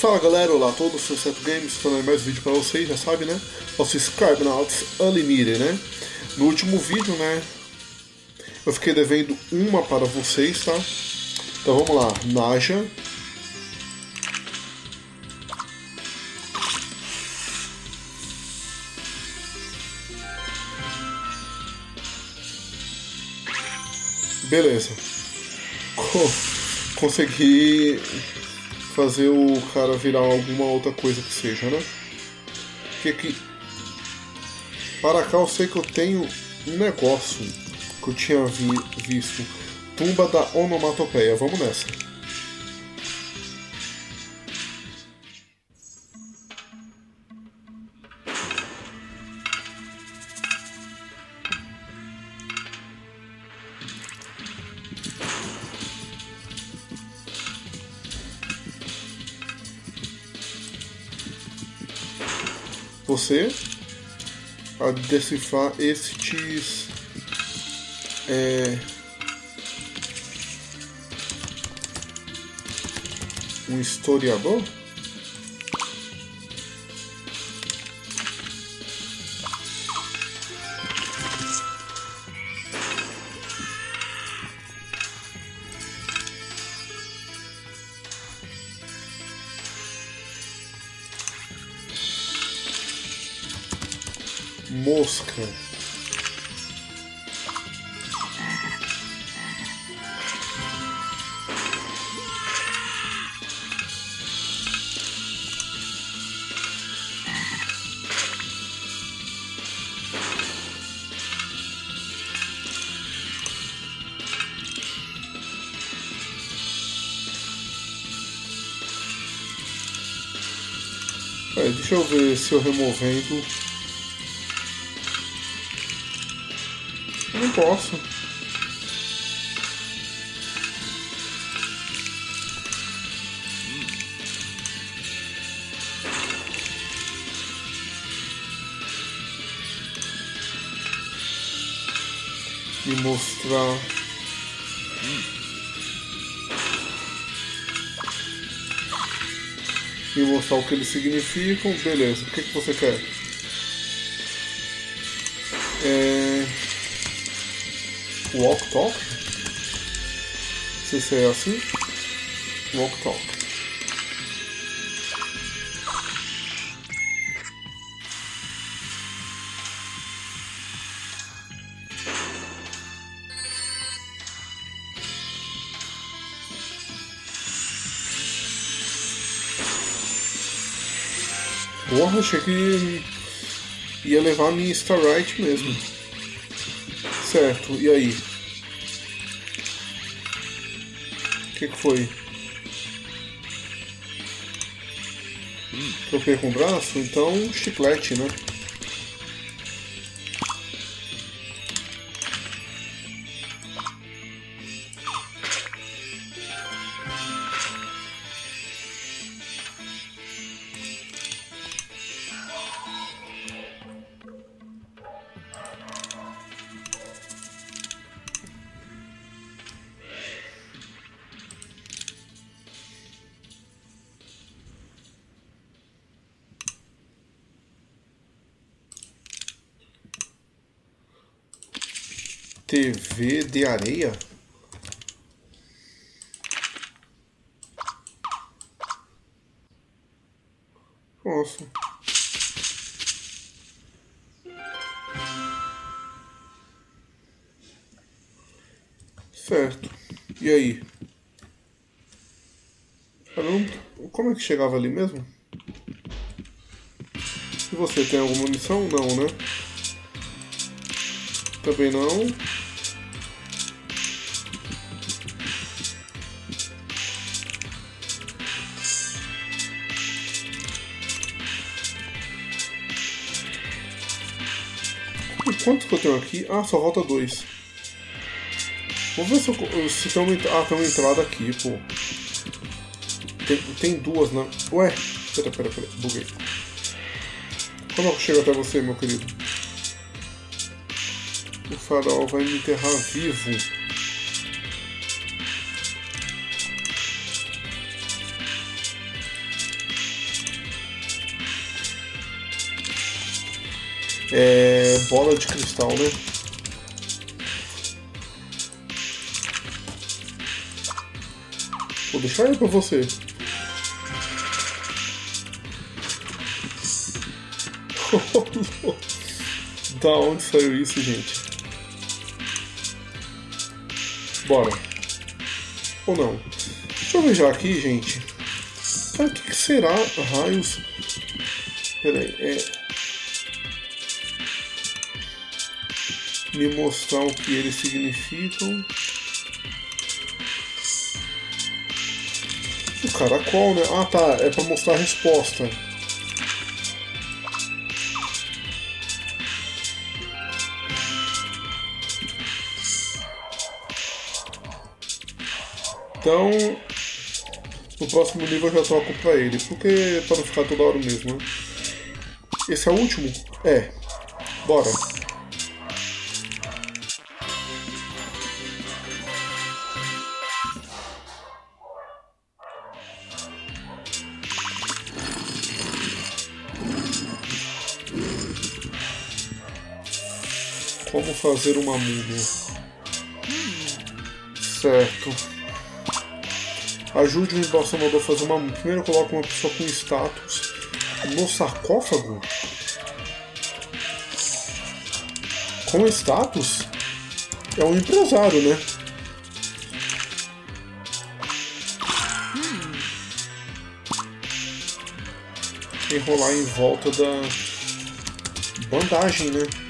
Fala galera, olá a todos, sou Seto Games, falando mais vídeo pra vocês, já sabe né? Nosso Scribenauts Unlimited, né? No último vídeo, né? Eu fiquei devendo uma para vocês, tá? Então vamos lá, Naja. Beleza. Co consegui fazer o cara virar alguma outra coisa que seja, né? Que que para cá eu sei que eu tenho um negócio que eu tinha vi visto. Tumba da onomatopeia. Vamos nessa. Você a decifrar estes é, um historiador? Mosca. Deixa eu ver se eu removendo. Posso. Me mostrar. Me mostrar o que eles significam. Beleza, o que, que você quer? É... Walk Talk? Não sei se é assim. Walk Talk. Porra, achei que ia levar a minha Starlight mesmo. Certo, e aí? Que, que foi? Troquei com o braço? Então, chiclete, né? De areia? Nossa. Certo. E aí? Como é que chegava ali mesmo? E você tem alguma munição? Não, né? Também não. Quanto que eu tenho aqui? Ah, só falta dois. Vou ver se, eu, se tem uma, ah, tem uma entrada aqui, pô. Tem, tem duas, né? Ué, pera, pera, pera, buguei. Como eu chego até você, meu querido? O farol vai me enterrar vivo. É, bola de cristal, né? Vou deixar aí pra você. da onde saiu isso, gente? Bora. Ou não? Deixa eu ver já aqui, gente. O que, será raios? Peraí, é. Me mostrar o que eles significam. O caracol, né? Ah tá, é pra mostrar a resposta. Então, no próximo nível eu já troco pra ele, porque pra não ficar toda hora mesmo, né? Esse é o último? É. Bora. Como fazer uma múmia? Certo. Ajude o embalsamador a fazer uma. Primeiro coloca uma pessoa com status no sarcófago. Com status? É um empresário, né? Enrolar em volta da bandagem, né?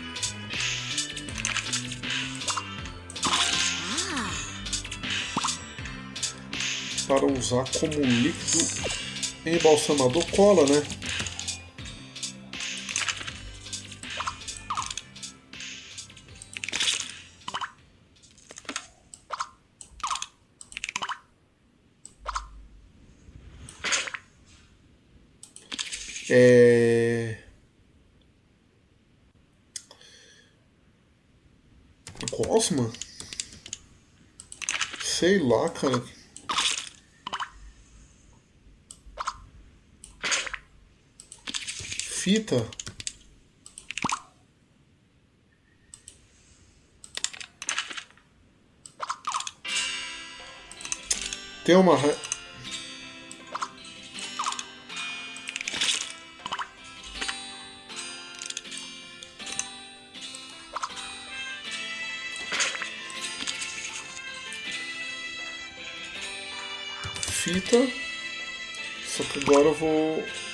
Para usar como líquido embalsamador cola, né? É... Cosma? Sei lá, cara. Fita. Tem uma fita. Só que agora eu vou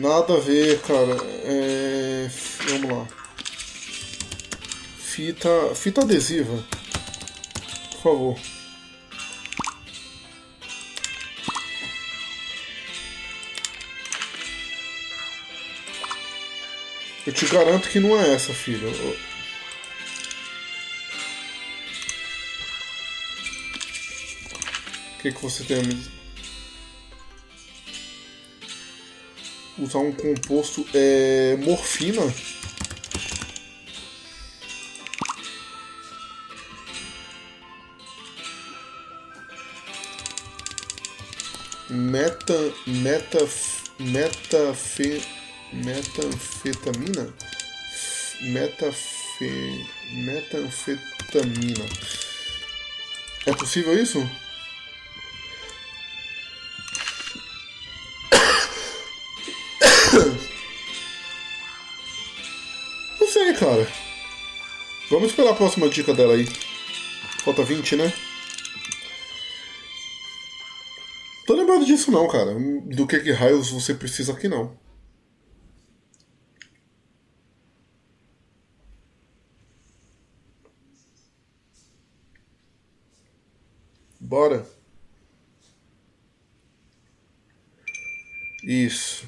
Nada a ver, cara. É... Vamos lá. Fita, fita adesiva. Por favor. Eu te garanto que não é essa, filha. O que, que você tem a me usar um composto é, morfina. Meta, meta, metafe, metanfetamina, metafe, metanfetamina. É possível isso? Vamos esperar a próxima dica dela aí. Falta 20, né? Tô lembrado disso não, cara. Do que que raios você precisa aqui não. Bora. Isso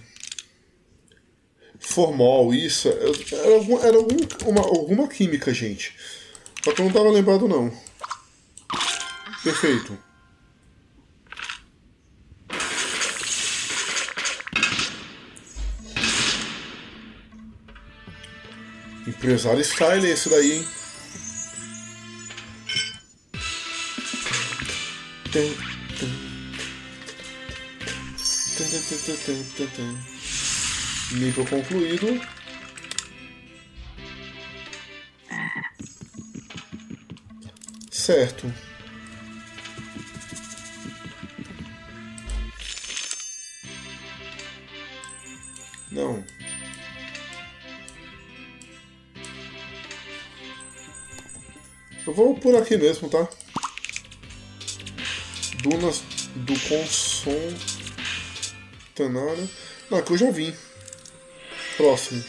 formol, isso. Era, algum, era algum, uma, alguma química, gente. Só que eu não tava lembrado, não. Perfeito. Empresário style esse daí, hein? Tum, tum. Tum, Nível concluído. Certo. Não. Eu vou por aqui mesmo, tá? Dunas do Consom Tanara. Não, aqui eu já vim. Próximo.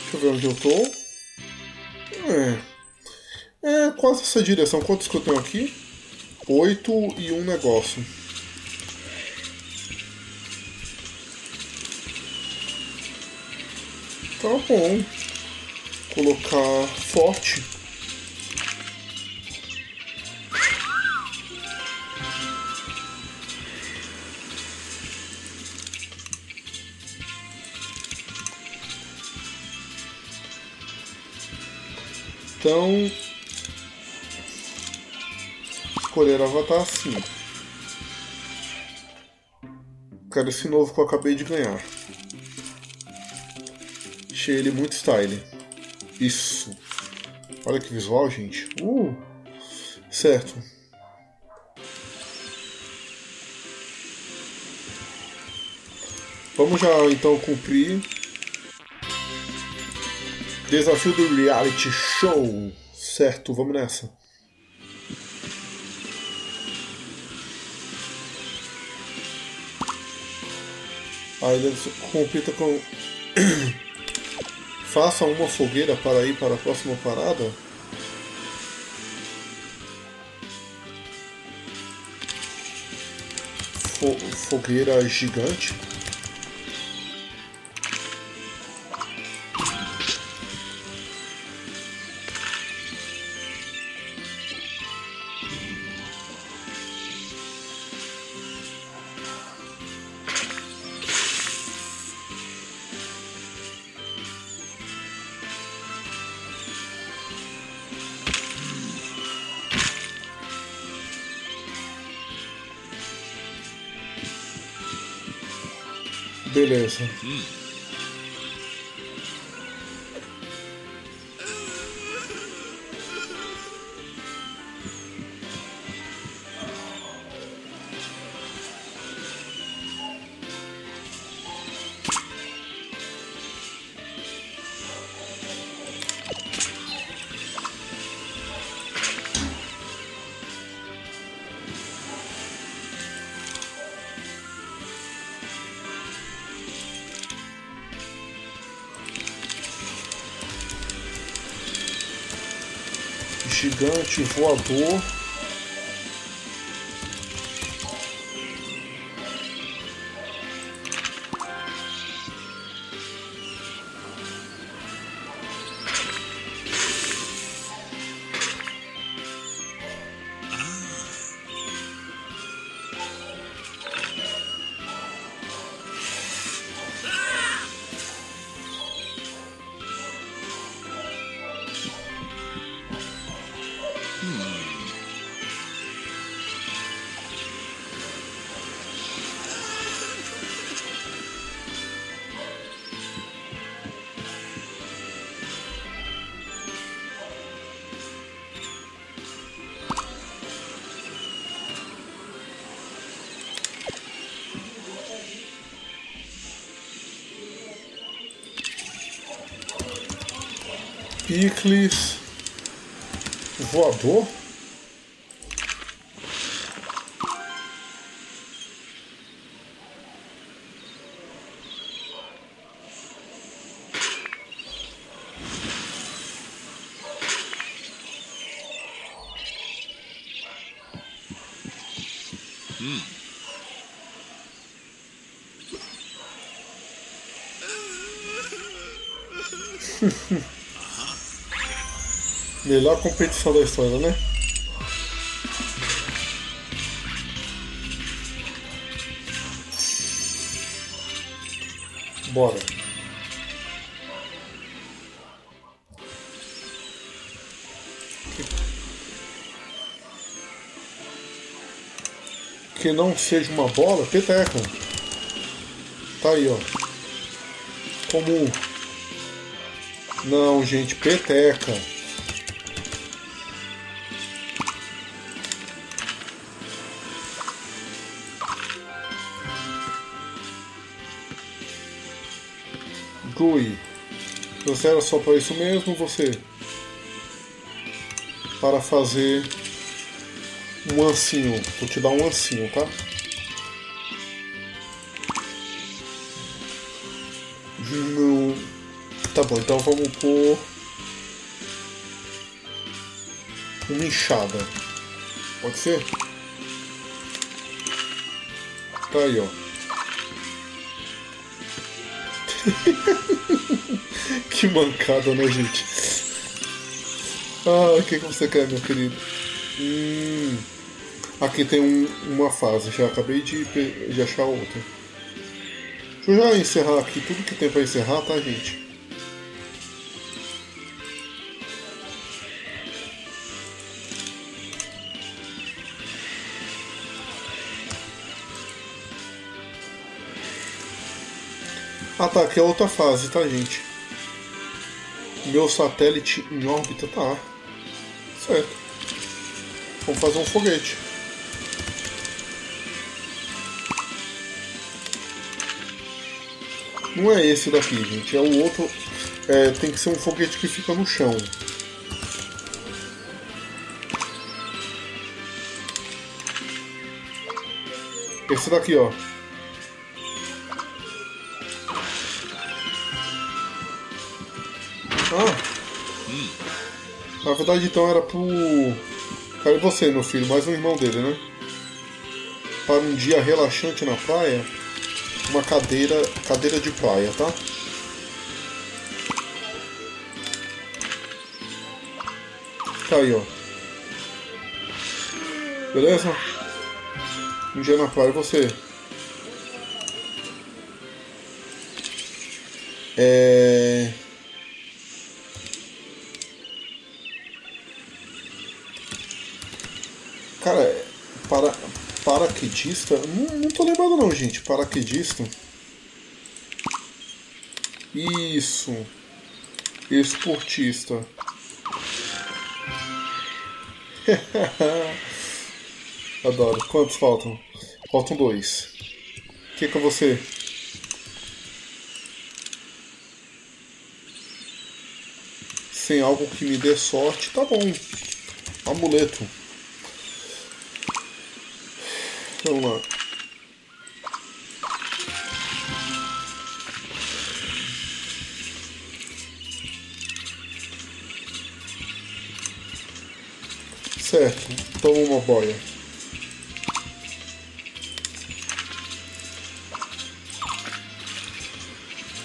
Deixa eu ver onde eu tô. É. É quase essa direção. Quantos que eu tenho aqui? Oito e um negócio. Tá bom. Colocar forte. Então, escolher avatar assim. Quero esse novo que eu acabei de ganhar. Achei ele muito style. Isso. Olha que visual, gente. Uh! Certo. Vamos já então cumprir. Desafio do reality show. Certo, vamos nessa. Aí ele completa com Faça uma fogueira para ir para a próxima parada. Fo fogueira gigante. Beleza. Gigante voador. Picles. Voador? melhor é competição da história, né? Bora. Que, não seja uma bola, peteca. Tá aí, ó. Como não, gente, peteca. Você era só para isso mesmo, você? Para fazer um ancinho. Vou te dar um ancinho, tá? No... Tá bom, então vamos pôr uma enxada. Pode ser? Tá aí, ó. que mancada, né, gente? Ah, o que, que você quer, meu querido? Hum, aqui tem um, uma fase, já acabei de, de achar outra. Deixa eu já encerrar aqui tudo que tem pra encerrar, tá, gente? Ah tá, aqui é outra fase, tá gente? Meu satélite em órbita tá. Certo. Vamos fazer um foguete. Não é esse daqui, gente. É o outro. É, tem que ser um foguete que fica no chão. Esse daqui, ó. Na verdade, então era pro. Cara, você, meu filho, mais um irmão dele, né? Para um dia relaxante na praia, uma cadeira, cadeira de praia, tá? Tá aí, ó. Beleza? Um dia na praia, você. É. Cara, para, paraquedista? Não, não tô lembrado não, gente. Paraquedista. Isso. Esportista. Adoro. Quantos faltam? Faltam dois. O que, é você? Sem algo que me dê sorte, tá bom. Amuleto. Certo, toma uma boia.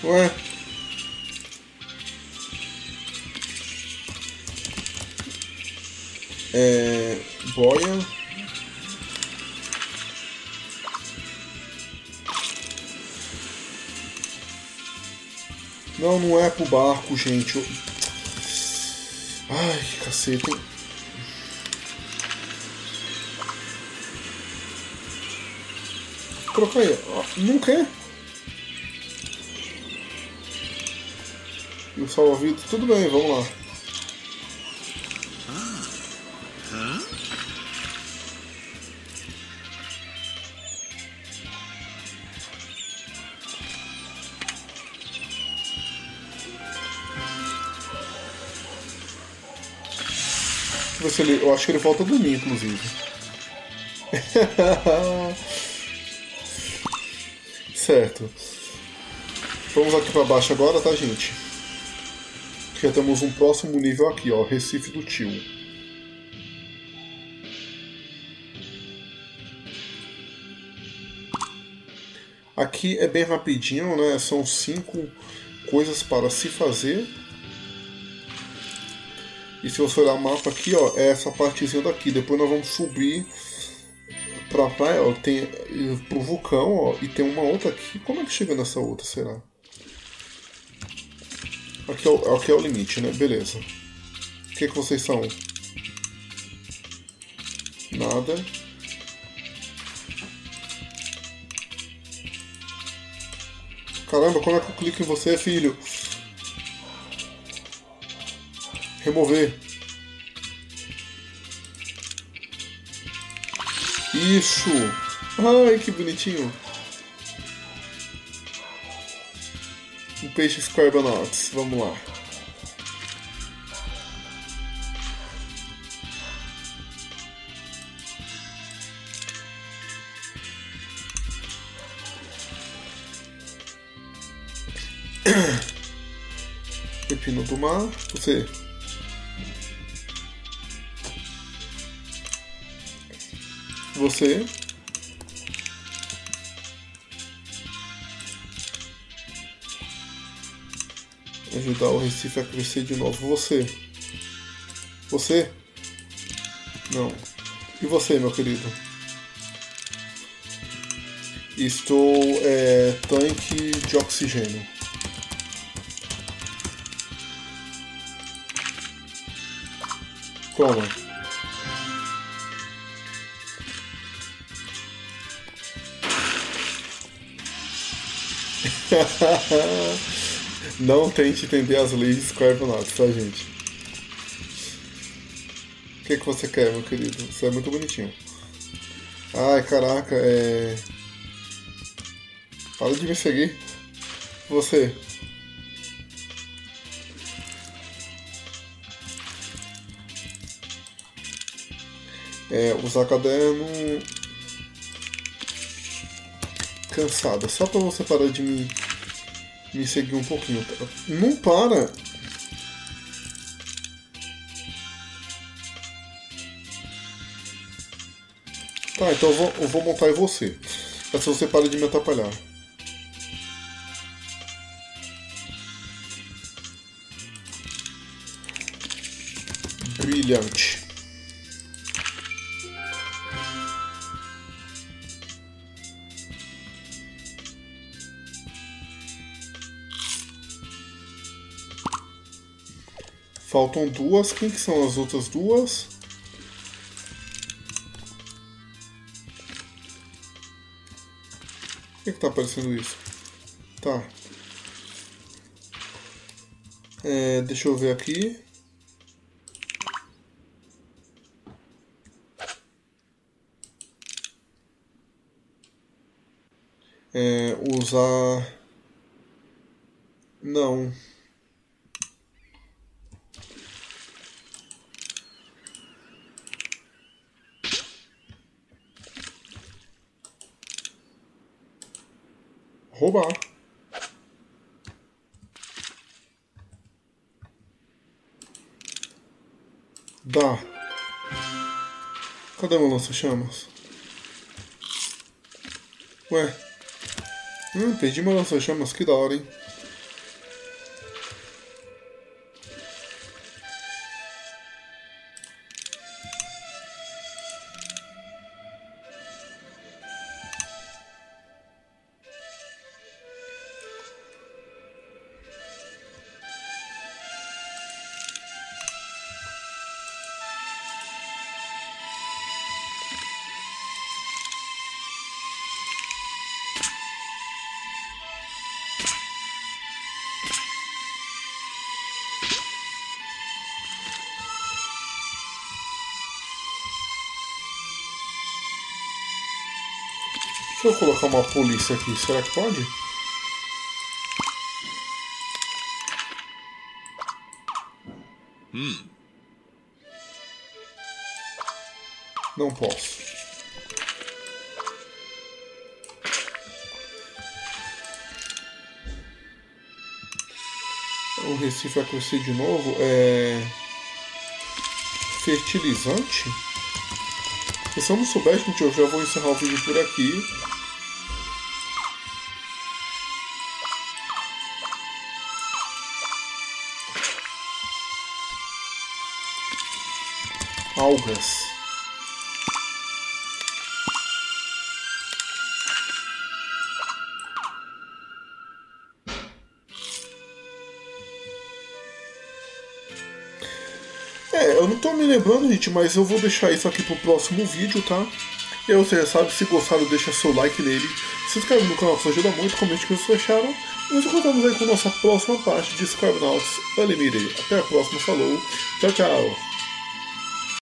Ué? É, boia. Não, não é pro barco, gente. Eu... Ai, cacete. Colocar aí. Não quer? E o salva-vidas? Tudo bem, vamos lá. se ele. Eu acho que ele volta a dormir, inclusive. certo. Vamos aqui para baixo agora, tá, gente? Já temos um próximo nível aqui, ó. Recife do Tio. Aqui é bem rapidinho, né? São cinco coisas para se fazer e se você olhar o mapa aqui, ó, é essa partezinha daqui. Depois nós vamos subir pro Rafael tem. pro vulcão, ó, e tem uma outra aqui. Como é que chega nessa outra, será? Aqui é o, aqui é o limite, né? Beleza. O que, que vocês são? Nada. Caramba, como é que eu clico em você, filho? Remover. Isso! Ai, que bonitinho. Um peixe Squarbonauts. Vamos lá. Pepino do mar. Você. Você. Ajudar o Recife a crescer de novo. Você. Você? Não. E você, meu querido? Estou é, tanque de oxigênio. Toma. Não tente entender as leis de Squarebonato, tá, gente? O que, que você quer, meu querido? Você é muito bonitinho. Ai, caraca, é... Para de me seguir. Você. É, usar caderno cansada, só pra você parar de me, me seguir um pouquinho. Não para! Tá, então eu vou, eu vou montar em você. Mas se você para de me atrapalhar. Brilhante. Faltam duas. Quem que são as outras duas? Por que, que tá aparecendo isso? Tá. É, deixa eu ver aqui. É, usar. Não. Roubar. Dá. Cadê meu lança-chamas? Ué. Hum, perdi meu lança-chamas, que da hora, hein? Deixa eu colocar uma polícia aqui, será que pode? Hum. Não posso. O Recife vai crescer de novo. É... Fertilizante? Se eu não souber, gente, eu já vou encerrar o vídeo por aqui. Algas. É, eu não tô me lembrando, gente, mas eu vou deixar isso aqui pro próximo vídeo, tá? E aí você já sabe, se gostaram, deixa seu like nele. Se inscreve no canal, isso ajuda muito, comente o que vocês acharam. Nos encontramos aí com nossa próxima parte de Scribenauts Unlimited. Até a próxima, falou, tchau, tchau!